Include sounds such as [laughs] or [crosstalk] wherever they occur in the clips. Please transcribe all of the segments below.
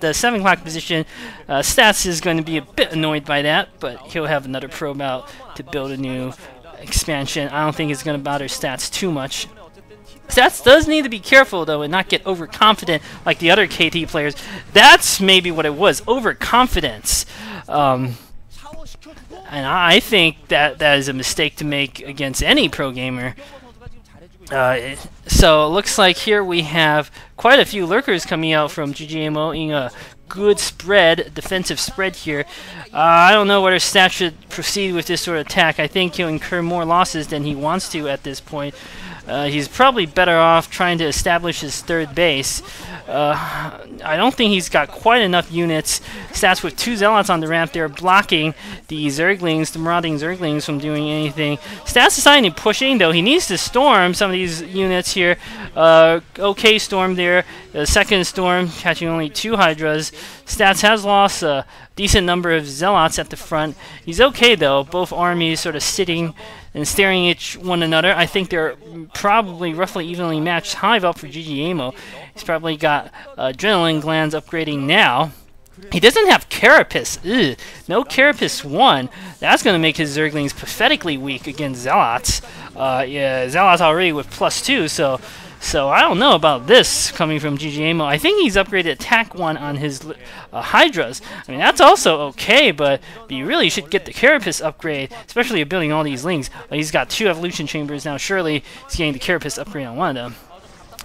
the 7 o'clock position. Uh, Stats is going to be a bit annoyed by that, but he'll have another probe out to build a new expansion. I don't think it's going to bother Stats too much. Stats does need to be careful though and not get overconfident like the other KT players. That's maybe what it was, overconfidence. Um, and I think that that is a mistake to make against any pro gamer. Uh, so it looks like here we have quite a few lurkers coming out from ggaemo in a good spread, defensive spread here. Uh, I don't know whether Stat should proceed with this sort of attack. I think he'll incur more losses than he wants to at this point. Uh, he's probably better off trying to establish his third base. Uh, I don't think he's got quite enough units. Stats with two Zealots on the ramp there blocking the Zerglings, the marauding Zerglings from doing anything. Stats deciding to push in though. He needs to storm some of these units here. Uh, okay storm there. The second storm catching only two Hydras. Stats has lost a decent number of Zealots at the front. He's okay though. Both armies sort of sitting and staring at one another. I think they're probably roughly evenly matched. Hive up for ggaemo. He's probably got uh, adrenaline glands upgrading now. He doesn't have Carapace. Ugh. No Carapace 1. That's going to make his Zerglings pathetically weak against Zealots. Uh, yeah, Zealots already with plus 2, so so I don't know about this coming from GG I think he's upgraded attack 1 on his uh, Hydras. I mean, that's also okay, but, but you really should get the Carapace upgrade, especially building all these lings. Uh, he's got two Evolution Chambers now. Surely he's getting the Carapace upgrade on one of them.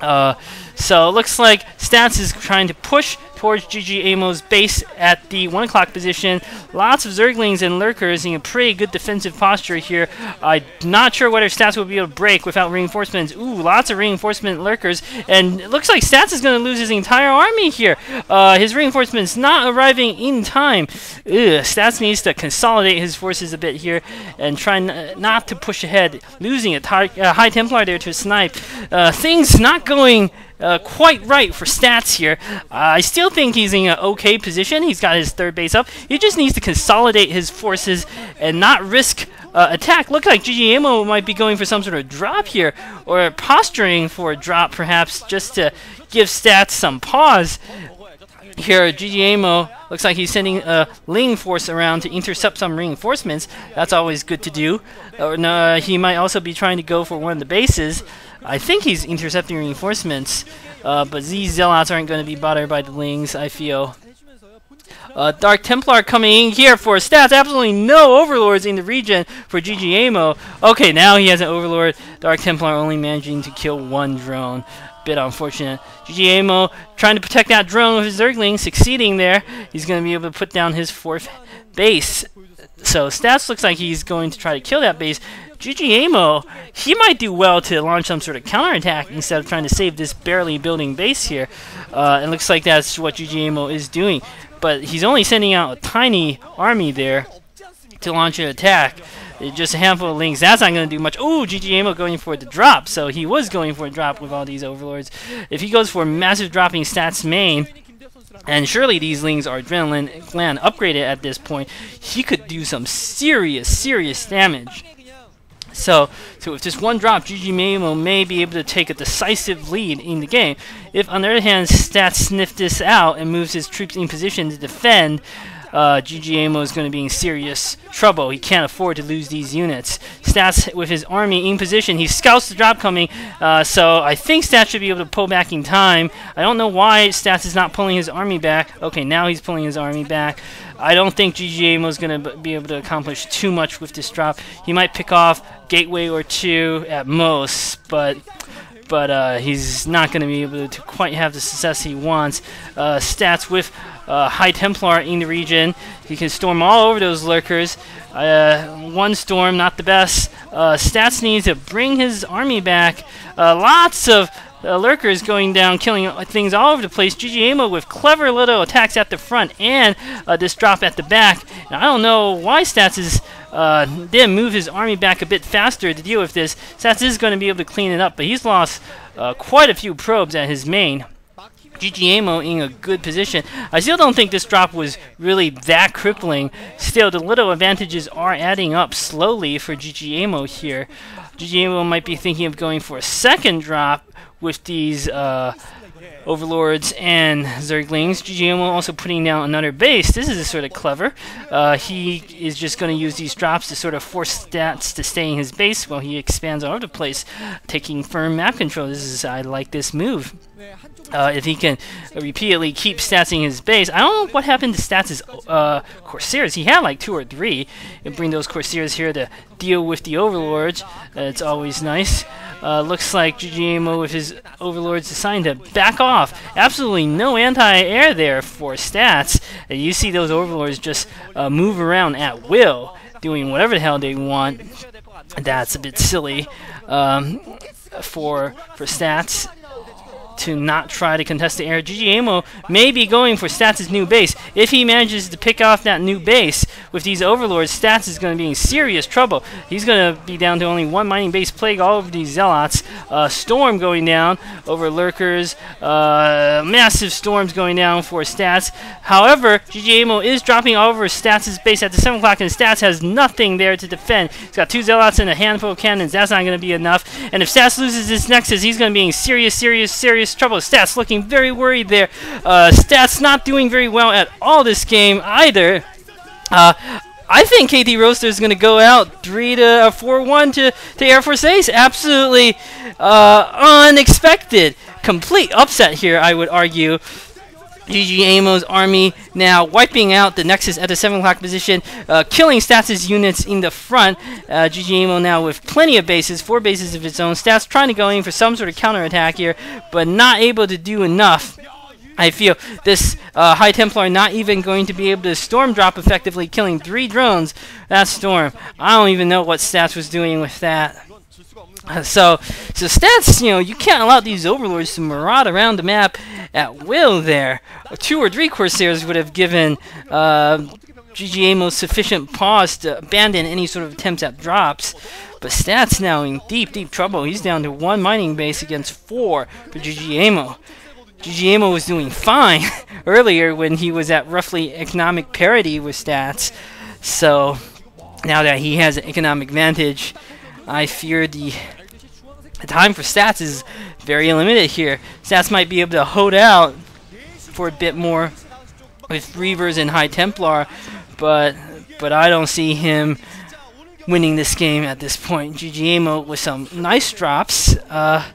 Uh, so it looks like Stats is trying to push towards ggaemo's base at the 1 o'clock position. Lots of Zerglings and Lurkers in a pretty good defensive posture here. I'm not sure whether Stats will be able to break without reinforcements. Ooh, lots of reinforcement Lurkers. And it looks like Stats is going to lose his entire army here. Uh, his reinforcements not arriving in time. Ugh, Stats needs to consolidate his forces a bit here and try not to push ahead. Losing a uh, High Templar there to snipe. Uh, things not going uh, quite right for stats here. Uh, I still think he's in an okay position. He's got his third base up. He just needs to consolidate his forces and not risk uh, attack. Look like ggaemo might be going for some sort of drop here, or posturing for a drop perhaps, just to give stats some pause. Here, ggaemo looks like he's sending a Ling force around to intercept some reinforcements. That's always good to do. Or he might also be trying to go for one of the bases. I think he's intercepting reinforcements, uh, but these Zealots aren't going to be bothered by the Lings, I feel. Uh, Dark Templar coming in here for stats. Absolutely no Overlords in the region for ggaemo. Okay, now he has an Overlord. Dark Templar only managing to kill one drone. Bit unfortunate. GG trying to protect that drone with his Zergling, succeeding there. He's going to be able to put down his fourth base. So Stats looks like he's going to try to kill that base. GG he might do well to launch some sort of counterattack instead of trying to save this barely building base here. Uh, it looks like that's what GG is doing. But he's only sending out a tiny army there to launch an attack. Just a handful of lings. That's not going to do much. Oh, ggaemo going for the drop. So he was going for a drop with all these overlords. If he goes for massive dropping stats main, and surely these lings are adrenaline gland upgraded at this point, he could do some serious, serious damage. So, so with just one drop, ggaemo may be able to take a decisive lead in the game. If, on the other hand, Stats sniff this out and moves his troops in position to defend, uh, ggaemo is going to be in serious trouble. He can't afford to lose these units. Stats with his army in position. He scouts the drop coming, uh, so I think Stats should be able to pull back in time. I don't know why Stats is not pulling his army back. Okay, now he's pulling his army back. I don't think ggaemo is going to be able to accomplish too much with this drop. He might pick off gateway or two at most, but but uh, he's not going to be able to quite have the success he wants. Uh, stats with uh, High Templar in the region. He can storm all over those lurkers. Uh, one storm, not the best. Uh, stats needs to bring his army back. Uh, lots of lurkers going down, killing things all over the place. ggaemo with clever little attacks at the front and this drop at the back. I don't know why Stats is uh, didn't move his army back a bit faster to deal with this. Stats is going to be able to clean it up, but he's lost uh, quite a few probes at his main. ggaemo in a good position. I still don't think this drop was really that crippling. Still, the little advantages are adding up slowly for ggaemo here. ggaemo might be thinking of going for a second drop with these uh, Overlords and Zerglings. ggaemo also putting down another base. This is sort of clever. Uh, he is just going to use these drops to sort of force stats to stay in his base while he expands all over the place, taking firm map control. This is I like this move. Uh, if he can repeatedly keep statsing his base. I don't know what happened to stats' uh, Corsairs. He had like two or three. Bring those Corsairs here to deal with the Overlords. It's always nice. Uh, looks like ggaemo with his Overlords deciding to back off. Absolutely no anti-air there for stats. And you see those Overlords just uh, move around at will, doing whatever the hell they want. That's a bit silly um, for for stats to not try to contest the air. ggaemo may be going for Stats' new base. If he manages to pick off that new base with these Overlords, Stats is going to be in serious trouble. He's going to be down to only one mining base plague all over these Zealots. Uh, storm going down over Lurkers. Uh, massive storms going down for Stats. However, ggaemo is dropping all over Stats' base at the 7 o'clock, and Stats has nothing there to defend. He's got two Zealots and a handful of cannons. That's not going to be enough. And if Stats loses this Nexus, he's going to be in serious, serious, serious trouble. Stats looking very worried there. Uh, Stats not doing very well at all this game either. Uh, I think KT Roaster is going to go out 3 to uh, 4 1 to, to Air Force Ace. Absolutely uh, unexpected. Complete upset here, I would argue. ggaemo's army now wiping out the Nexus at the 7 o'clock position, uh, killing Stats' units in the front. Uh, ggaemo now with plenty of bases, four bases of its own. Stats trying to go in for some sort of counterattack here, but not able to do enough. I feel this uh, High Templar not even going to be able to storm drop effectively, killing three drones. That storm, I don't even know what Stats was doing with that. So, so stats, you know, you can't allow these overlords to maraud around the map at will there. Two or three Corsairs would have given uh, ggaemo sufficient pause to abandon any sort of attempts at drops. But Stats now in deep, deep trouble. He's down to one mining base against four for GGAMO. GGAMO was doing fine [laughs] earlier when he was at roughly economic parity with Stats. So, now that he has an economic advantage, I fear the, the time for stats is very limited here. Stats might be able to hold out for a bit more with Reavers and High Templar, but but I don't see him winning this game at this point. ggaemo with some nice drops, uh,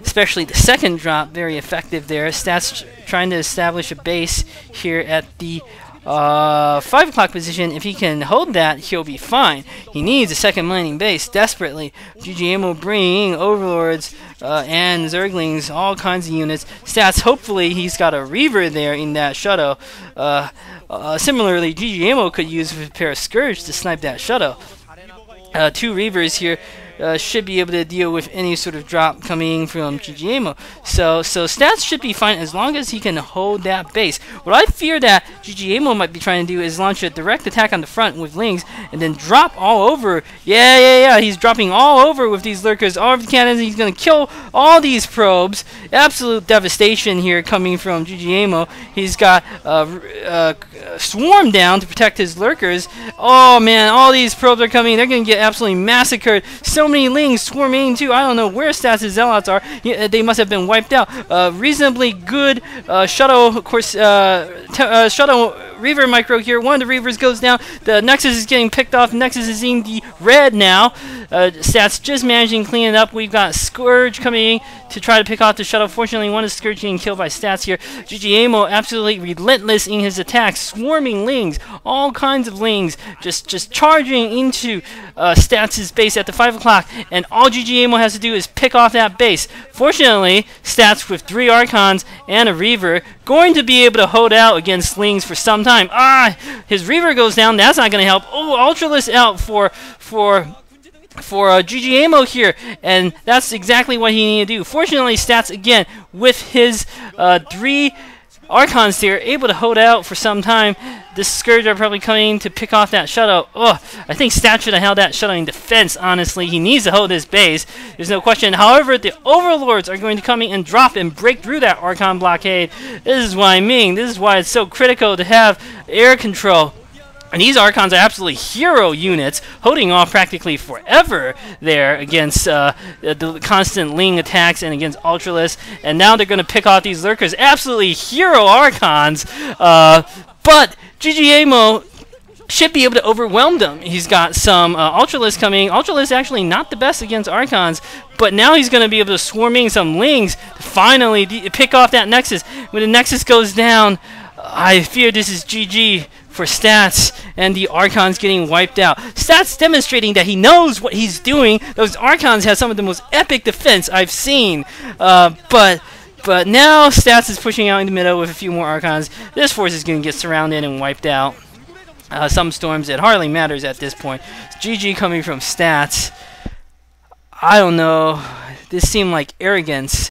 especially the second drop, very effective there. Stats trying to establish a base here at the uh, 5 o'clock position, if he can hold that, he'll be fine. He needs a second mining base desperately. ggaemo bringing Overlords uh, and Zerglings, all kinds of units. Stats, hopefully he's got a Reaver there in that shuttle. Uh, uh, similarly, ggaemo could use a pair of Scourge to snipe that shuttle. Uh, two Reavers here uh, should be able to deal with any sort of drop coming from ggaemo. So, so stats should be fine as long as he can hold that base. What I fear that ggaemo might be trying to do is launch a direct attack on the front with Lings and then drop all over. Yeah, yeah, yeah. He's dropping all over with these lurkers, all of the cannons. He's going to kill all these probes. Absolute devastation here coming from ggaemo. He's got uh, uh, Swarm down to protect his lurkers. Oh, man, all these probes are coming. They're going to get absolutely massacred. So many lings swarming too. I don't know where Stats' Zealots are. Yeah, they must have been wiped out. Uh, reasonably good uh, shuttle, of course, uh, uh, shuttle Reaver micro here. One of the Reavers goes down. The Nexus is getting picked off. Nexus is in the red now. Uh, stats just managing to clean it up. We've got Scourge coming to try to pick off the shuttle. Fortunately, one is Scourge getting killed by Stats here. ggaemo absolutely relentless in his attacks. Swarming Lings. All kinds of Lings. Just just charging into uh, Stats' base at the 5 o'clock. And all ggaemo has to do is pick off that base. Fortunately, Stats with three Archons and a Reaver going to be able to hold out against Slings for some time. Ah, his Reaver goes down. That's not going to help. Oh, Ultralisk out for for for uh, ggaemo here, and that's exactly what he needed to do. Fortunately, Stats again with his uh, three Archons here, able to hold out for some time. This Scourge are probably coming to pick off that shuttle. Ugh, I think Stat should have held that shuttle in defense, honestly. He needs to hold his base. There's no question. However, the Overlords are going to come in and drop and break through that Archon blockade. This is what I mean. This is why it's so critical to have air control And these Archons are absolutely hero units, holding off practically forever there against uh, the constant Ling attacks and against Ultralisk. And now they're going to pick off these Lurkers. Absolutely hero Archons. Uh, but ggaemo should be able to overwhelm them. He's got some uh, Ultralisk coming. Ultralisk actually not the best against Archons, but now he's going to be able to swarming some Lings to finally pick off that Nexus. When the Nexus goes down, I fear this is GG for Stats and the Archons getting wiped out. Stats demonstrating that he knows what he's doing. Those Archons have some of the most epic defense I've seen. Uh, but but now Stats is pushing out in the middle with a few more Archons. This force is going to get surrounded and wiped out. Uh, some storms, it hardly matters at this point. GG coming from Stats. I don't know. This seemed like arrogance